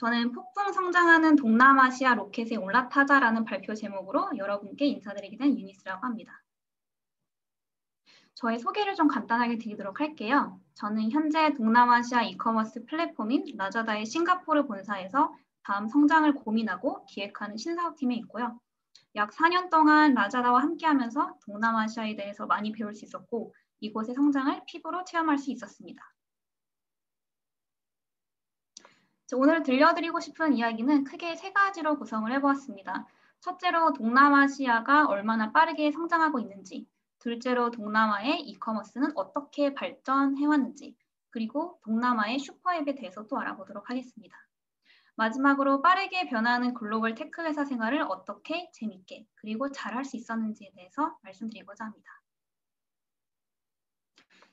저는 폭풍 성장하는 동남아시아 로켓에 올라타자라는 발표 제목으로 여러분께 인사드리게 된 유니스라고 합니다. 저의 소개를 좀 간단하게 드리도록 할게요. 저는 현재 동남아시아 이커머스 플랫폼인 라자다의 싱가포르 본사에서 다음 성장을 고민하고 기획하는 신사업팀에 있고요. 약 4년 동안 라자다와 함께하면서 동남아시아에 대해서 많이 배울 수 있었고 이곳의 성장을 피부로 체험할 수 있었습니다. 오늘 들려드리고 싶은 이야기는 크게 세 가지로 구성을 해보았습니다. 첫째로 동남아시아가 얼마나 빠르게 성장하고 있는지, 둘째로 동남아의 e-commerce는 어떻게 발전해왔는지, 그리고 동남아의 슈퍼앱에 대해서 또 알아보도록 하겠습니다. 마지막으로 빠르게 변하는 글로벌 tech 회사 생활을 어떻게 재밌게 그리고 잘할 수 있었는지에 대해서 말씀드리고자 합니다.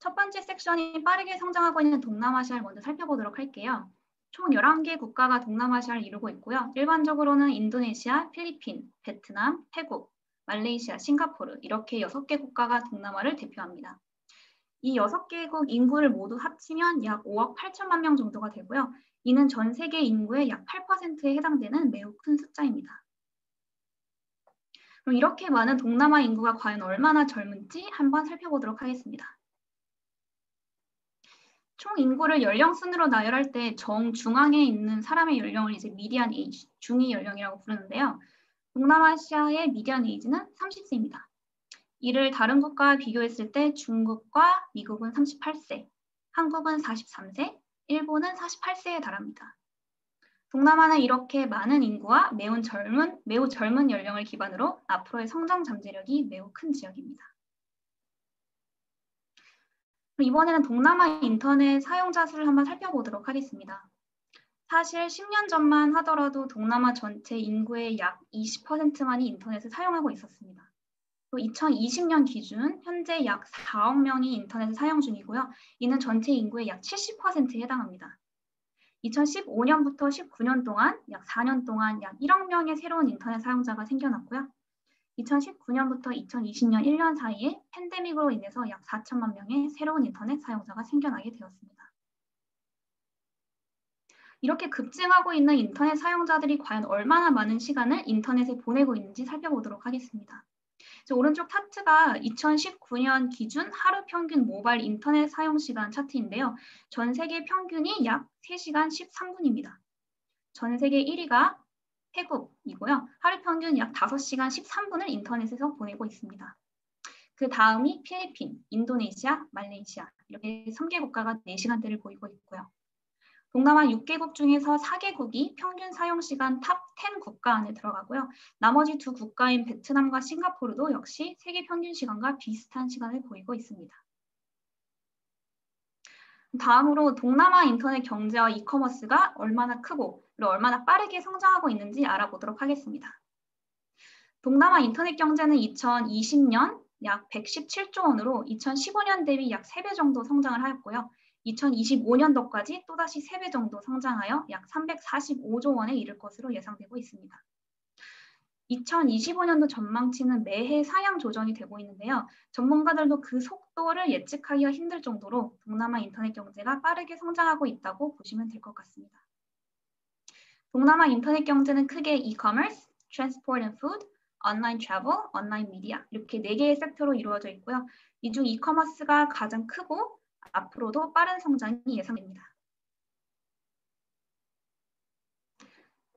첫 번째 섹션이 빠르게 성장하고 있는 동남아시아를 먼저 살펴보도록 할게요. 총 11개 국가가 동남아시아를 이루고 있고요. 일반적으로는 인도네시아, 필리핀, 베트남, 태국, 말레이시아, 싱가포르 이렇게 6개 국가가 동남아를 대표합니다. 이 6개국 인구를 모두 합치면 약 5억 8천만 명 정도가 되고요. 이는 전 세계 인구의 약 8%에 해당되는 매우 큰 숫자입니다. 그럼 이렇게 많은 동남아 인구가 과연 얼마나 젊은지 한번 살펴보도록 하겠습니다. 총 인구를 연령 순으로 나열할 때 정중앙에 있는 사람의 연령을 이제 미디안 에이지, 중위 연령이라고 부르는데요. 동남아시아의 미디안 에이지는 30세입니다. 이를 다른 국가와 비교했을 때 중국과 미국은 38세, 한국은 43세, 일본은 48세에 달합니다. 동남아는 이렇게 많은 인구와 매우 젊은, 매우 젊은 연령을 기반으로 앞으로의 성장 잠재력이 매우 큰 지역입니다. 이번에는 동남아 인터넷 사용자 수를 한번 살펴보도록 하겠습니다. 사실 10년 전만 하더라도 동남아 전체 인구의 약 20%만이 인터넷을 사용하고 있었습니다. 또 2020년 기준 현재 약 4억 명이 인터넷을 사용 중이고요. 이는 전체 인구의 약 70%에 해당합니다. 2015년부터 19년 동안 약 4년 동안 약 1억 명의 새로운 인터넷 사용자가 생겨났고요. 2019년부터 2020년 1년 사이에 팬데믹으로 인해서 약 4천만 명의 새로운 인터넷 사용자가 생겨나게 되었습니다. 이렇게 급증하고 있는 인터넷 사용자들이 과연 얼마나 많은 시간을 인터넷에 보내고 있는지 살펴보도록 하겠습니다. 오른쪽 차트가 2019년 기준 하루 평균 모바일 인터넷 사용 시간 차트인데요. 전 세계 평균이 약 3시간 13분입니다. 전 세계 1위가 태국이고요. 하루 평균 약 5시간 13분을 인터넷에서 보내고 있습니다. 그 다음이 필리핀, 인도네시아, 말레이시아 이렇게 3개 국가가 4시간대를 보이고 있고요. 동남아 6개국 중에서 4개국이 평균 사용시간 top 10 국가 안에 들어가고요. 나머지 두 국가인 베트남과 싱가포르도 역시 세계 평균 시간과 비슷한 시간을 보이고 있습니다. 다음으로 동남아 인터넷 경제와 이커머스가 얼마나 크고 얼마나 빠르게 성장하고 있는지 알아보도록 하겠습니다. 동남아 인터넷 경제는 2020년 약 117조 원으로 2015년 대비 약 3배 정도 성장을 하였고요. 2025년도까지 또다시 3배 정도 성장하여 약 345조 원에 이를 것으로 예상되고 있습니다. 2025년도 전망치는 매해 사양 조정이 되고 있는데요. 전문가들도 그 속도를 예측하기가 힘들 정도로 동남아 인터넷 경제가 빠르게 성장하고 있다고 보시면 될 것 같습니다. 동남아 인터넷 경제는 크게 e-commerce, transport and food, online travel, online media 이렇게 네 개의 섹터로 이루어져 있고요. 이 중 e-commerce가 가장 크고 앞으로도 빠른 성장이 예상됩니다.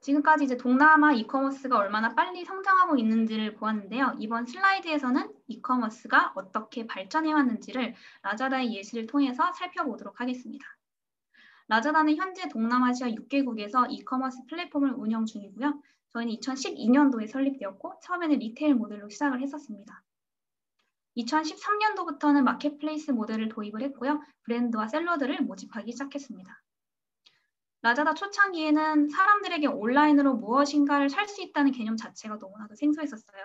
지금까지 이제 동남아 e-commerce가 얼마나 빨리 성장하고 있는지를 보았는데요. 이번 슬라이드에서는 e-commerce가 어떻게 발전해 왔는지를 Lazada의 예시를 통해서 살펴보도록 하겠습니다. Lazada는 현재 동남아시아 6개국에서 이커머스 플랫폼을 운영 중이고요. 저희는 2012년도에 설립되었고 처음에는 retail 모델로 시작을 했었습니다. 2013년도부터는 marketplace 모델을 도입을 했고요. 브랜드와 seller들을 모집하기 시작했습니다. Lazada 초창기에는 사람들에게 온라인으로 무엇인가를 살 수 있다는 개념 자체가 너무나도 생소했었어요.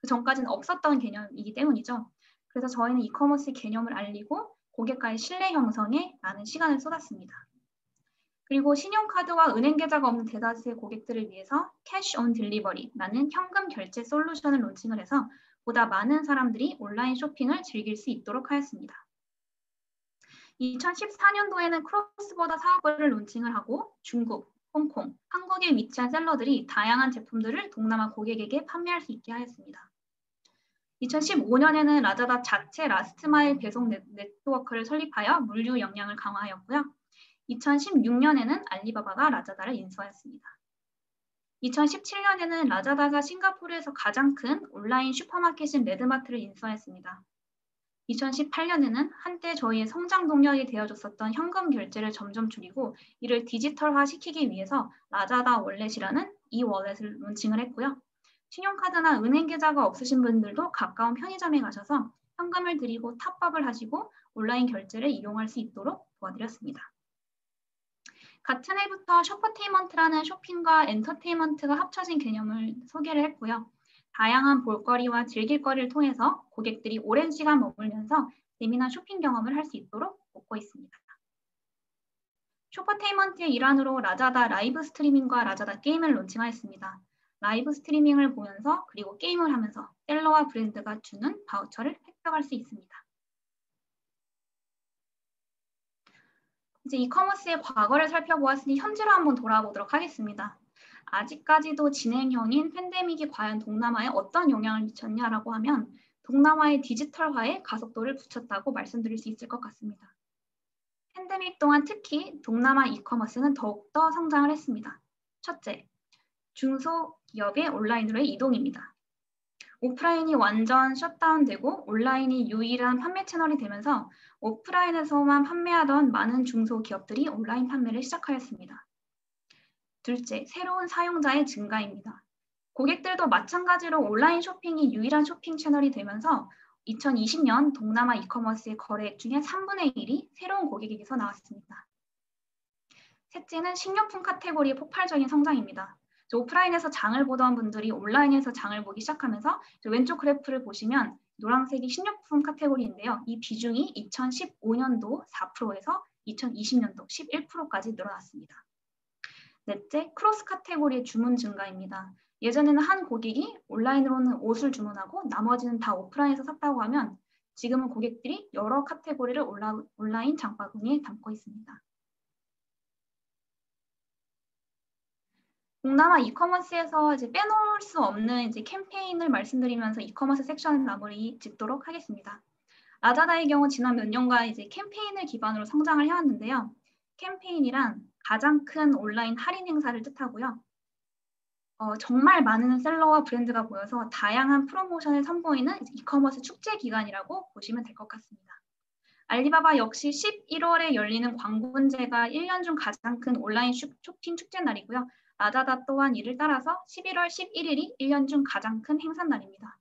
그 전까지는 없었던 개념이기 때문이죠. 그래서 저희는 이커머스 개념을 알리고 고객과의 신뢰 형성에 많은 시간을 쏟았습니다. 그리고 신용카드와 은행 계좌가 없는 대다수의 고객들을 위해서 cash on delivery라는 현금 결제 솔루션을 론칭을 해서 보다 많은 사람들이 온라인 쇼핑을 즐길 수 있도록 하였습니다. 2014년도에는 cross-border 사업을 론칭을 하고 중국, 홍콩, 한국에 위치한 seller들이 다양한 제품들을 동남아 고객에게 판매할 수 있게 하였습니다. 2015년에는 Lazada 자체 last mile 배송 네트워크를 설립하여 물류 역량을 강화하였고요. 2016년에는 Alibaba가 Lazada를 인수하였습니다. 2017년에는 Lazada가 싱가포르에서 가장 큰 온라인 슈퍼마켓인 RedMart를 인수하였습니다. 2018년에는 한때 저희의 성장 동력이 되어줬었던 현금 결제를 점점 줄이고 이를 디지털화 시키기 위해서 Lazada Wallet이라는 e-wallet을 론칭을 했고요. 신용카드나 은행 계좌가 없으신 분들도 가까운 편의점에 가셔서 현금을 드리고 top-up을 하시고 온라인 결제를 이용할 수 있도록 도와드렸습니다. 같은 해부터 shoppertainment라는 쇼핑과 엔터테인먼트가 합쳐진 개념을 소개를 했고요. 다양한 볼거리와 즐길거리를 통해서 고객들이 오랜 시간 머물면서 재미난 쇼핑 경험을 할 수 있도록 돕고 있습니다. shoppertainment의 일환으로 Lazada live streaming과 Lazada 게임을 론칭하였습니다. live streaming을 보면서 그리고 게임을 하면서 seller와 브랜드가 주는 바우처를 획득할 수 있습니다. 이제 e-commerce의 과거를 살펴보았으니 현재로 한번 돌아보도록 하겠습니다. 아직까지도 진행형인 팬데믹이 과연 동남아에 어떤 영향을 미쳤냐라고 하면 동남아의 디지털화에 가속도를 붙였다고 말씀드릴 수 있을 것 같습니다. 팬데믹 동안 특히 동남아 이커머스는 더욱더 성장을 했습니다. 첫째, 중소기업의 온라인으로의 이동입니다. 오프라인이 완전 셧다운되고 온라인이 유일한 판매 채널이 되면서 오프라인에서만 판매하던 많은 중소기업들이 온라인 판매를 시작하였습니다. 둘째, 새로운 사용자의 증가입니다. 고객들도 마찬가지로 온라인 쇼핑이 유일한 쇼핑 채널이 되면서 2020년 동남아 이커머스의 거래액 중에 3분의 1이 새로운 고객에게서 나왔습니다. 셋째는 식료품 카테고리의 폭발적인 성장입니다. 오프라인에서 장을 보던 분들이 온라인에서 장을 보기 시작하면서 왼쪽 그래프를 보시면 노란색이 식료품 카테고리인데요. 이 비중이 2015년도 4%에서 2020년도 11%까지 늘어났습니다. 넷째, cross category의 주문 증가입니다. 예전에는 한 고객이 온라인으로는 옷을 주문하고 나머지는 다 오프라인에서 샀다고 하면 지금은 고객들이 여러 카테고리를 온라인 장바구니에 담고 있습니다. 동남아 e-commerce에서 이제 빼놓을 수 없는 이제 캠페인을 말씀드리면서 이커머스 섹션을 마무리 짓도록 하겠습니다. Lazada의 경우 지난 몇 년간 이제 캠페인을 기반으로 성장을 해왔는데요. 캠페인이란 가장 큰 온라인 할인 행사를 뜻하고요. 어, 정말 많은 셀러와 브랜드가 모여서 다양한 프로모션을 선보이는 이커머스 축제 기간이라고 보시면 될 것 같습니다. 알리바바 역시 11월에 열리는 광군제가 1년 중 가장 큰 온라인 쇼핑 축제 날이고요. 라자다 또한 이를 따라서 11월 11일이 1년 중 가장 큰 행사날입니다.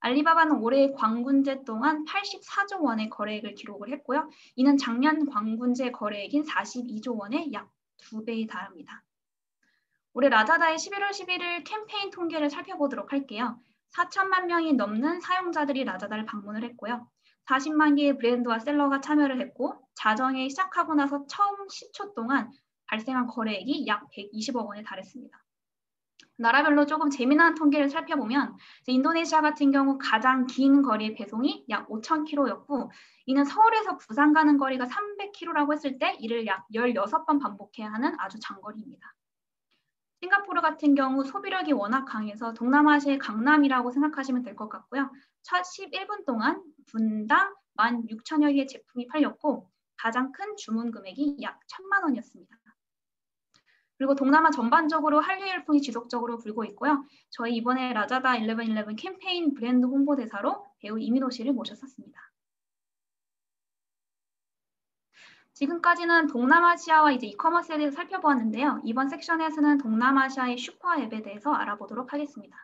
알리바바는 올해 광군제 동안 84조 원의 거래액을 기록을 했고요. 이는 작년 광군제 거래액인 42조 원의 약 2배에 달합니다. 올해 라자다의 11월 11일 캠페인 통계를 살펴보도록 할게요. 4천만 명이 넘는 사용자들이 라자다를 방문을 했고요. 40만 개의 브랜드와 셀러가 참여를 했고 자정에 시작하고 나서 처음 10초 동안 발생한 거래액이 약 120억 원에 달했습니다. 나라별로 조금 재미난 통계를 살펴보면 인도네시아 같은 경우 가장 긴 거리의 배송이 약 5,000km였고 이는 서울에서 부산 가는 거리가 300km라고 했을 때 이를 약 16번 반복해야 하는 아주 장거리입니다. 싱가포르 같은 경우 소비력이 워낙 강해서 동남아시아의 강남이라고 생각하시면 될 것 같고요. 첫 11분 동안 분당 16,000여 개의 제품이 팔렸고 가장 큰 주문 금액이 약 1,000만 원이었습니다. 그리고 동남아 전반적으로 한류 열풍이 지속적으로 불고 있고요. 저희 이번에 라자다 1111 캠페인 브랜드 홍보대사로 배우 이민호 씨를 모셨었습니다. 지금까지는 동남아시아와 이제 이커머스에 대해서 살펴보았는데요. 이번 섹션에서는 동남아시아의 슈퍼앱에 대해서 알아보도록 하겠습니다.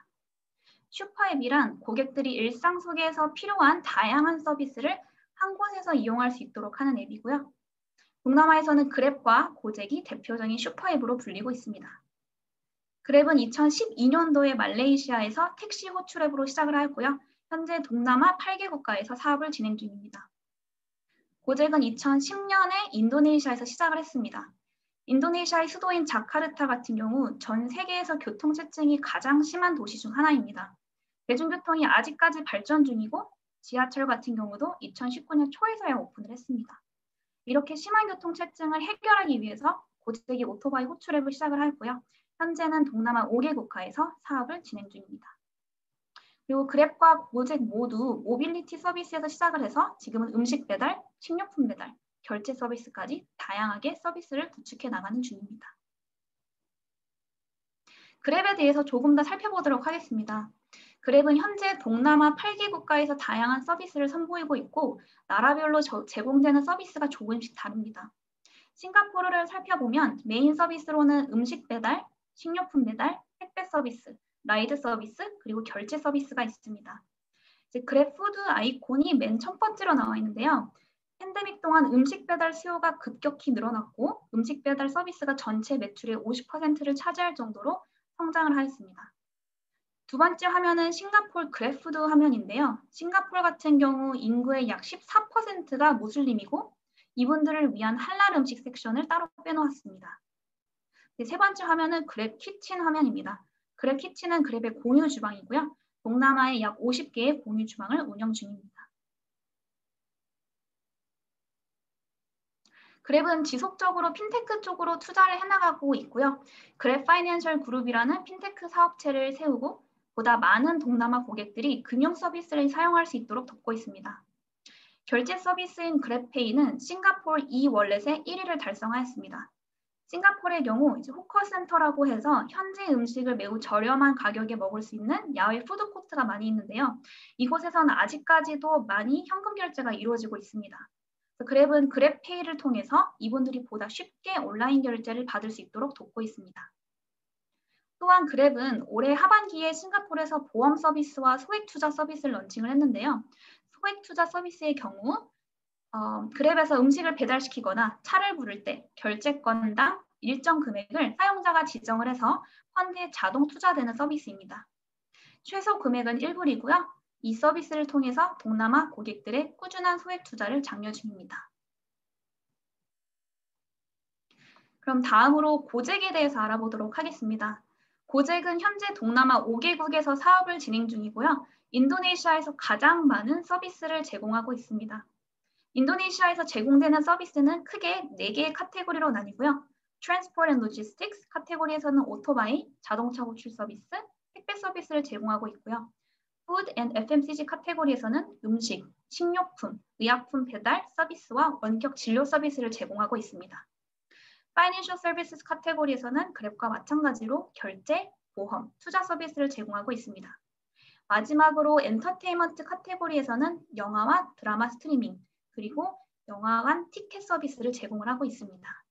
슈퍼앱이란 고객들이 일상 속에서 필요한 다양한 서비스를 한 곳에서 이용할 수 있도록 하는 앱이고요. 동남아에서는 그랩과 고잭이 대표적인 슈퍼앱으로 불리고 있습니다. 그랩은 2012년도에 말레이시아에서 택시 호출앱으로 시작을 하였고요. 현재 동남아 8개 국가에서 사업을 진행 중입니다. 고잭은 2010년에 인도네시아에서 시작을 했습니다. 인도네시아의 수도인 자카르타 같은 경우 전 세계에서 교통체증이 가장 심한 도시 중 하나입니다. 대중교통이 아직까지 발전 중이고 지하철 같은 경우도 2019년 초에서야 오픈을 했습니다. 이렇게 심한 교통체증을 해결하기 위해서 고재기 오토바이 호출앱을 시작을 하고요. 현재는 동남아 5개 국가에서 사업을 진행 중입니다. 그리고 Grab과 Gojek 모두 모빌리티 서비스에서 시작을 해서 지금은 음식 배달, 식료품 배달, 결제 서비스까지 다양하게 서비스를 구축해 나가는 중입니다. Grab에 대해서 조금 더 살펴보도록 하겠습니다. Grab은 현재 동남아 8개 국가에서 다양한 서비스를 선보이고 있고 나라별로 제공되는 서비스가 조금씩 다릅니다. 싱가포르를 살펴보면 메인 서비스로는 음식 배달, 식료품 배달, 택배 서비스, ride 서비스, 그리고 결제 서비스가 있습니다. 이제 GrabFood 아이콘이 맨 첫 번째로 나와 있는데요. 팬데믹 동안 음식 배달 수요가 급격히 늘어났고 음식 배달 서비스가 전체 매출의 50%를 차지할 정도로 성장을 하였습니다. 두 번째 화면은 싱가폴 GrabFood 화면인데요. 싱가폴 같은 경우 인구의 약 14%가 무슬림이고 이분들을 위한 할랄 음식 섹션을 따로 빼놓았습니다. 세 번째 화면은 GrabKitchen 화면입니다. GrabKitchen은 Grab의 공유 주방이고요. 동남아의 약 50개의 공유 주방을 운영 중입니다. Grab은 지속적으로 핀테크 쪽으로 투자를 해나가고 있고요. Grab Financial Group이라는 fintech 사업체를 세우고 보다 많은 동남아 고객들이 금융 서비스를 사용할 수 있도록 돕고 있습니다. 결제 서비스인 GrabPay는 싱가폴 이월렛의 1위를 달성하였습니다. 싱가폴의 경우 이제 호커센터라고 해서 현지 음식을 매우 저렴한 가격에 먹을 수 있는 야외 푸드코트가 많이 있는데요. 이곳에서는 아직까지도 많이 현금 결제가 이루어지고 있습니다. 그랩은 그랩페이를 통해서 이분들이 보다 쉽게 온라인 결제를 받을 수 있도록 돕고 있습니다. 또한 그랩은 올해 하반기에 싱가포르에서 보험 서비스와 소액 투자 서비스를 런칭을 했는데요. 소액 투자 서비스의 경우 어, 그랩에서 음식을 배달시키거나 차를 부를 때 결제건당 일정 금액을 사용자가 지정을 해서 펀드에 자동 투자되는 서비스입니다. 최소 금액은 1불이고요. 이 서비스를 통해서 동남아 고객들의 꾸준한 소액 투자를 장려 중입니다. 그럼 다음으로 고잭에 대해서 알아보도록 하겠습니다. 고잭은 현재 동남아 5개국에서 사업을 진행 중이고요. 인도네시아에서 가장 많은 서비스를 제공하고 있습니다. 인도네시아에서 제공되는 서비스는 크게 4개의 카테고리로 나뉘고요. Transport and Logistics 카테고리에서는 오토바이, 자동차 호출 서비스, 택배 서비스를 제공하고 있고요. Food and FMCG 카테고리에서는 음식, 식료품, 의약품 배달 서비스와 원격 진료 서비스를 제공하고 있습니다. Financial Services 카테고리에서는 그랩과 마찬가지로 결제, 보험, 투자 서비스를 제공하고 있습니다. 마지막으로 엔터테인먼트 카테고리에서는 영화와 드라마 스트리밍, 그리고 영화관 티켓 서비스를 제공을 하고 있습니다.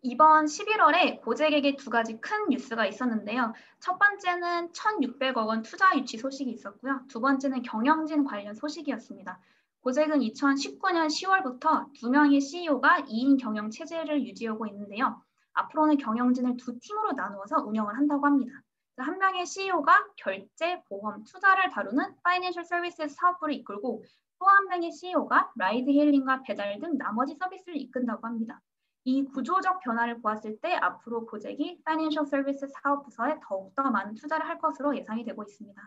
이번 11월에 고잭에게 두 가지 큰 뉴스가 있었는데요. 첫 번째는 1,600억 원 투자 유치 소식이 있었고요. 두 번째는 경영진 관련 소식이었습니다. 고잭은 2019년 10월부터 두 명의 CEO가 2인 경영 체제를 유지하고 있는데요. 앞으로는 경영진을 두 팀으로 나누어서 운영을 한다고 합니다. 한 명의 CEO가 결제, 보험, 투자를 다루는 financial service 사업부를 이끌고 또 한 명의 CEO가 ride hailing과 배달 등 나머지 서비스를 이끈다고 합니다. 이 구조적 변화를 보았을 때 앞으로 Gojek이 financial service 사업 부서에 더욱더 많은 투자를 할 것으로 예상이 되고 있습니다.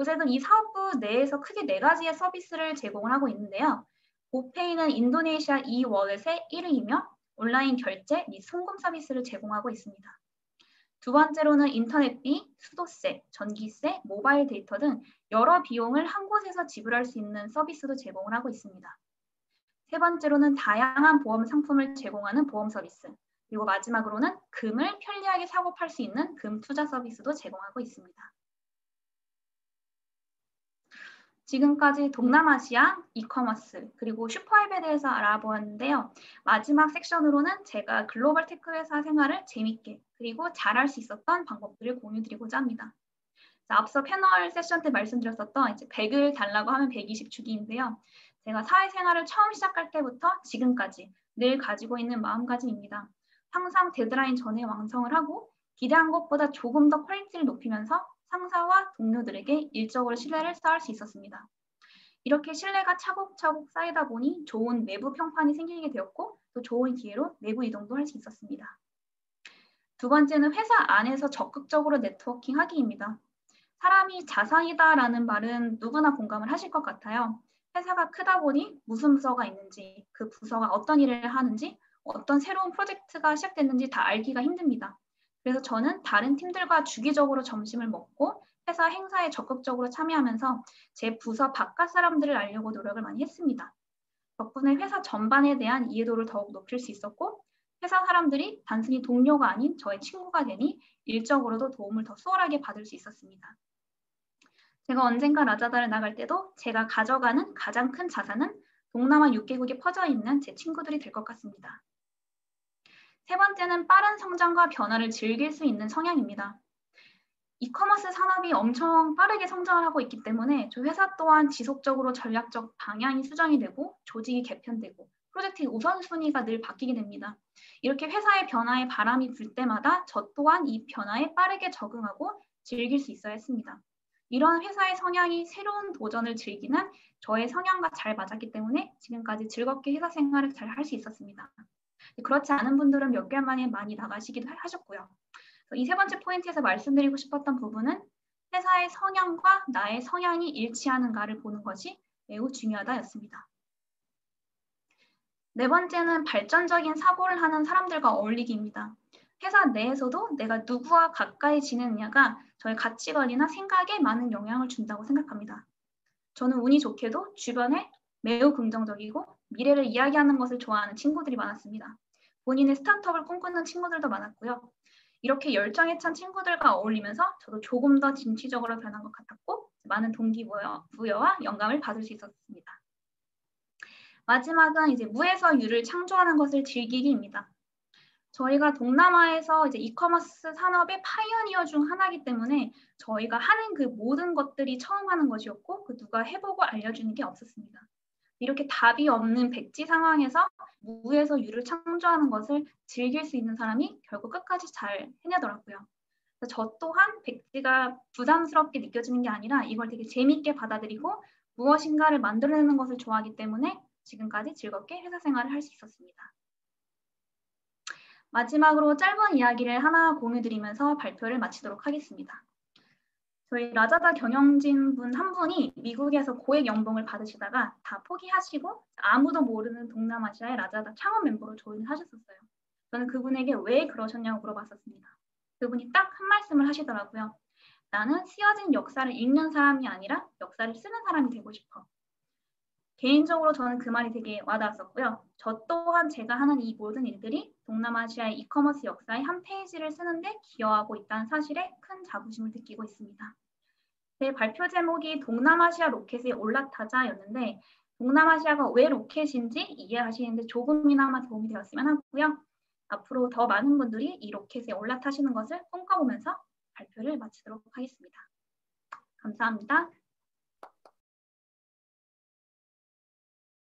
Gojek은 이 사업부 내에서 크게 네 가지의 서비스를 제공을 하고 있는데요. 고페이는 인도네시아 이 월렛의 1위이며 온라인 결제 및 송금 서비스를 제공하고 있습니다. 두 번째로는 인터넷비, 수도세, 전기세, 모바일 데이터 등 여러 비용을 한 곳에서 지불할 수 있는 서비스도 제공을 하고 있습니다. 세 번째로는 다양한 보험 상품을 제공하는 보험 서비스, 그리고 마지막으로는 금을 편리하게 사고 팔 수 있는 금 투자 서비스도 제공하고 있습니다. 지금까지 동남아시아, 이커머스, 그리고 super app에 대해서 알아보았는데요. 마지막 섹션으로는 제가 글로벌 tech 회사 생활을 재밌게 그리고 잘할 수 있었던 방법들을 공유드리고자 합니다. 자, 앞서 패널 세션 때 말씀드렸었던 이제 100을 달라고 하면 120 주기인데요. 제가 사회생활을 처음 시작할 때부터 지금까지 늘 가지고 있는 마음가짐입니다. 항상 데드라인 전에 완성을 하고 기대한 것보다 조금 더 quality를 높이면서 상사와 동료들에게 일적으로 신뢰를 쌓을 수 있었습니다. 이렇게 신뢰가 차곡차곡 쌓이다 보니 좋은 내부 평판이 생기게 되었고 또 좋은 기회로 내부 이동도 할 수 있었습니다. 두 번째는 회사 안에서 적극적으로 네트워킹 하기입니다. 사람이 자산이다라는 말은 누구나 공감을 하실 것 같아요. 회사가 크다 보니 무슨 부서가 있는지, 그 부서가 어떤 일을 하는지, 어떤 새로운 프로젝트가 시작됐는지 다 알기가 힘듭니다. 그래서 저는 다른 팀들과 주기적으로 점심을 먹고 회사 행사에 적극적으로 참여하면서 제 부서 바깥 사람들을 알려고 노력을 많이 했습니다. 덕분에 회사 전반에 대한 이해도를 더욱 높일 수 있었고 회사 사람들이 단순히 동료가 아닌 저의 친구가 되니 일적으로도 도움을 더 수월하게 받을 수 있었습니다. 제가 언젠가 라자다를 나갈 때도 제가 가져가는 가장 큰 자산은 동남아 6개국에 퍼져 있는 제 친구들이 될 것 같습니다. 세 번째는 빠른 성장과 변화를 즐길 수 있는 성향입니다. 이커머스 산업이 엄청 빠르게 성장을 하고 있기 때문에 저 회사 또한 지속적으로 전략적 방향이 수정이 되고 조직이 개편되고 프로젝트의 우선순위가 늘 바뀌게 됩니다. 이렇게 회사의 변화에 바람이 불 때마다 저 또한 이 변화에 빠르게 적응하고 즐길 수 있어야 했습니다. 이런 회사의 성향이 새로운 도전을 즐기는 저의 성향과 잘 맞았기 때문에 지금까지 즐겁게 회사 생활을 잘 할 수 있었습니다. 그렇지 않은 분들은 몇 개월 만에 많이 나가시기도 하셨고요. 이 세 번째 포인트에서 말씀드리고 싶었던 부분은 회사의 성향과 나의 성향이 일치하는가를 보는 것이 매우 중요하다였습니다. 네 번째는 발전적인 사고를 하는 사람들과 어울리기입니다. 회사 내에서도 내가 누구와 가까이 지내느냐가 저의 가치관이나 생각에 많은 영향을 준다고 생각합니다. 저는 운이 좋게도 주변에 매우 긍정적이고 미래를 이야기하는 것을 좋아하는 친구들이 많았습니다. 본인의 스타트업을 꿈꾸는 친구들도 많았고요. 이렇게 열정에 찬 친구들과 어울리면서 저도 조금 더 진취적으로 변한 것 같았고 많은 동기부여와 영감을 받을 수 있었습니다. 마지막은 이제 무에서 유를 창조하는 것을 즐기기입니다. 저희가 동남아에서 이제 이커머스 산업의 pioneer 중 하나이기 때문에 저희가 하는 그 모든 것들이 처음 하는 것이었고 그 누가 해보고 알려주는 게 없었습니다. 이렇게 답이 없는 백지 상황에서 무에서 유를 창조하는 것을 즐길 수 있는 사람이 결국 끝까지 잘 해내더라고요. 저 또한 백지가 부담스럽게 느껴지는 게 아니라 이걸 되게 재밌게 받아들이고 무엇인가를 만들어내는 것을 좋아하기 때문에 지금까지 즐겁게 회사 생활을 할 수 있었습니다. 마지막으로 짧은 이야기를 하나 공유드리면서 발표를 마치도록 하겠습니다. 저희 라자다 경영진 분 한 분이 미국에서 고액 연봉을 받으시다가 다 포기하시고 아무도 모르는 동남아시아의 라자다 창업 멤버로 조인을 하셨었어요. 저는 그분에게 왜 그러셨냐고 물어봤었습니다. 그분이 딱 한 말씀을 하시더라고요. 나는 쓰여진 역사를 읽는 사람이 아니라 역사를 쓰는 사람이 되고 싶어. 개인적으로 저는 그 말이 되게 와닿았었고요. 저 또한 제가 하는 이 모든 일들이 동남아시아의 이커머스 역사의 한 페이지를 쓰는데 기여하고 있다는 사실에 큰 자부심을 느끼고 있습니다. 제 발표 제목이 동남아시아 로켓에 올라타자였는데 동남아시아가 왜 로켓인지 이해하시는데 조금이나마 도움이 되었으면 하고요. 앞으로 더 많은 분들이 이 로켓에 올라타시는 것을 꿈꿔보면서 발표를 마치도록 하겠습니다. 감사합니다.